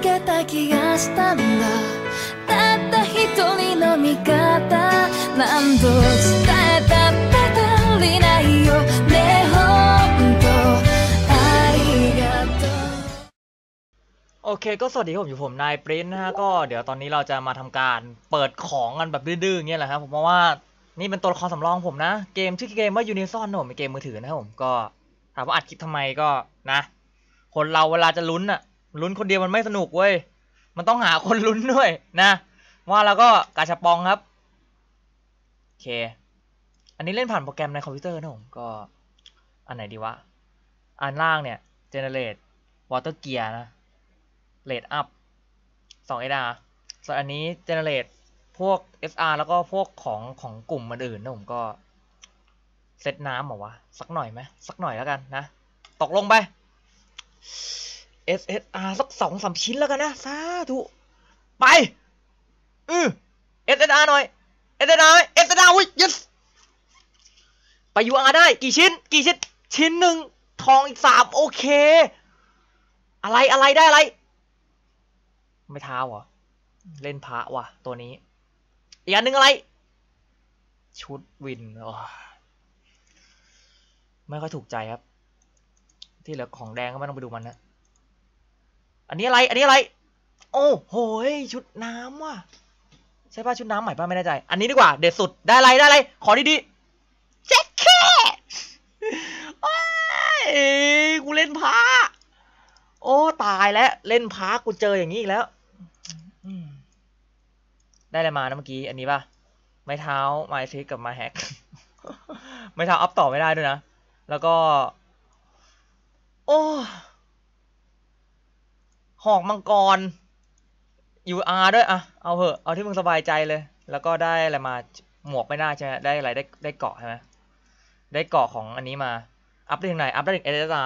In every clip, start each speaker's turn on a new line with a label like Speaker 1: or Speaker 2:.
Speaker 1: けた気がしたんだたった一人の味方何度伝えたって足りないよねほんとありがとう
Speaker 2: โอเค ก็สวัสดีครับผมอยู่ผมนายปริ้นนะฮะก็เดี๋ยวตอนนี้เราจะมาทำการเปิดของกันแบบดื้อๆอย่างเงี้ยแหละครับผมเพราะว่านี่เป็นตัวละครสำรองผมนะ เกมชื่อเกมว่ายูนิซอนนะผมเป็นเกมมือถือนะครับผมก็ถามว่าอัดคลิปทำไมก็นะ คนเราเวลาจะลุ้นอะ ลุ้นคนเดียวมันไม่สนุกเว้ย มันต้องหาคนลุ้นด้วยนะ ว่าแล้วก็กาชาปองครับ โอเค อันนี้เล่นผ่านโปรแกรมในคอมพิวเตอร์นะผมก็ อันไหนดีวะ อันล่างเนี่ย generate water gear นะเลดอัพสองเอดาส่วนอันนี้เจเนเรตพวก SR แล้วก็พวกของของกลุ่มอื่นๆนะผมก็เซตน้ำเหรอวะ สักหน่อยไหมสักหน่อยแล้วกันนะ ตกลงไป SSR สักสองสามชิ้นแล้วกันนะสาธุไปอือ SSR หน่อย SSR SSR อุ้ย yes ไป UR ได้กี่ชิ้น กี่ชิ้น ชิ้นหนึ่งทองอีกสามโอเค อะไรอะไรได้อะไร ไม่เท้าเหรอ เล่นพระว่ะ ตัวนี้ อีกอันหนึ่งอะไร ชุดวินโอ้ยไม่ค่อยถูกใจครับ ที่เหลือของแดงก็ไม่ต้องไปดูมันนะ อันนี้อะไร อันนี้อะไร โอ้โหชุดน้ำว่ะ ใช่ป่ะชุดน้ำใหม่ป่ะไม่แน่ใจ อันนี้ดีกว่า เด็ดสุด ได้อะไร ได้อะไร ขอดีๆแจ็คแค่โอ้ยกูเล่นพระโอ้ ตายแล้ว เล่นพากูเจออย่างนี้อีกแล้ว ได้อะไรมานะเมื่อกี้ อันนี้ป่ะ ไม้เท้า ไม้ทริกกับไม้แฮก ไม้เท้าอัพต่อไม่ได้ด้วยนะ แล้วก็ โอ้ หอกมังกร UR ด้วยอะเอาเหอะเอาที่มึงสบายใจเลย แล้วก็ได้อะไรมาหมวกไม่ได้ใช่ไหมได้อะไรได้ได้เกาะใช่ไหมได้เกาะของอันนี้มา อัพได้ถึงไหน อัพได้ถึงเอเดซา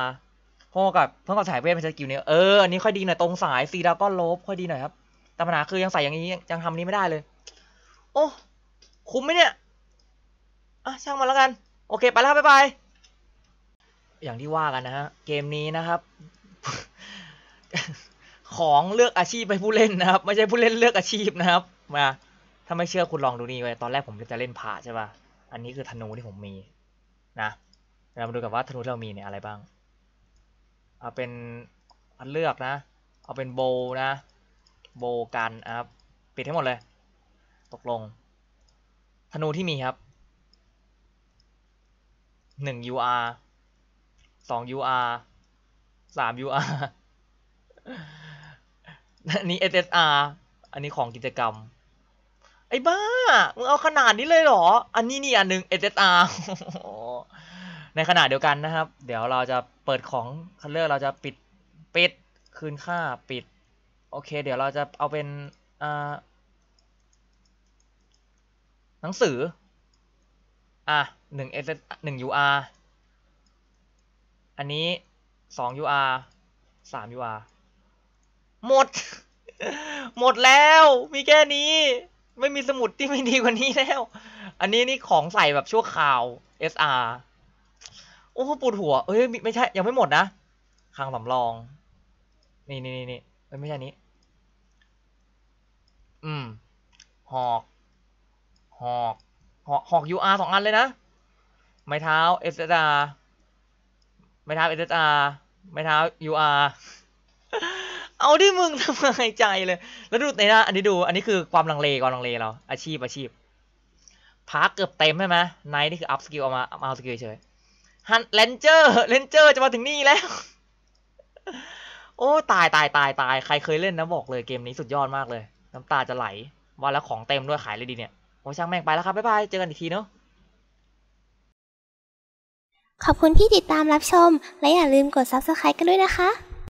Speaker 2: เพ่อกับเพิ่งกับสายเวทเป็นสกิลนี้เอออันนี้ค่อยดีหน่อยตรงสายซีดาก็ลบค่อยดีหน่อยครับแต่ปัญหาคือยังใส่อย่างนี้ยังยังทำนี้ไม่ได้เลย โอ้คุ้มไหมเนี่ยอะช่างมันแล้วกัน โอเคไปแล้วบ๊ายบายอย่างที่ว่ากันนะฮะเกมนี้นะครับ ของเลือกอาชีพไปผู้เล่นนะครับ ไม่ใช่ผู้เล่นเลือกอาชีพนะครับ มา ถ้าไม่เชื่อคุณลองดูนี่ไว้ตอนแรกผมจะเล่นผ่าใช่ป่ะ อันนี้คือธนูที่ผมมีนะเรามาดูกันว่าธนูที่เรามีเนี่ยอะไรบ้าง เอาเป็นอันเลือกนะ เอาเป็นโบนะ โบกันนะครับ ปิดให้หมดเลย ตกลง ธนูที่มีครับหนึ่ง UR สอง UR สาม UR อันนี้ SSR อันนี้ของกิจกรรม ไอ้บ้า มึงเอาขนาดนี้เลยเหรอ อันนี้นี่อันหนึ่ง SSR ในขณะเดียวกันนะครับ เดี๋ยวเราจะเปิดของคันเลือกเราจะปิด ปิด คืนค่าปิด โอเค เดี๋ยวเราจะเอาเป็นอ่าหนังสือ อะหนึ่ง S หนึ่ง UR อันนี้สอง UR สาม UR หมด หมดแล้ว มีแค่นี้ ไม่มีสมุดที่ไม่ดีกว่านี้แล้ว อันนี้นี่ของใส่แบบชั่วคราว SR โอ้ปวดหัว เอ้ยไม่ใช่ ยังไม่หมดนะคางสำรอง นี่นี่นี่นี่ไม่ใช่นี้ อืม หอก หอก หอกหอก UR สองอันเลยนะ ไม้เท้า SSR ไม้เท้า SSR ไม้เท้า UR เอาที่มึงทำไมใจเลย แล้วดูในหน้าอันนี้ดู อันนี้คือความลังเลความลังเลเรา อาชีพอาชีพพาร์คเกือบเต็มใช่ไหมไนท์นี่คืออัพสกิลเอามาเอาสกิลเฉยฮันเลนเจอร์เลนเจอร์จะมาถึงนี่แล้ว โอ้ตายตายตายตายใครเคยเล่นนะบอกเลยเกมนี้สุดยอดมากเลย น้ำตาจะไหลว่าแล้วของเต็มด้วยขายเลยดีเนี่ยโอ้ช่างแม่งไปแล้วครับบ๊ายบายเจอกันอีกทีเนาะ
Speaker 3: ขอบคุณที่ติดตามรับชม และอย่าลืมกด subscribe กันด้วยนะคะ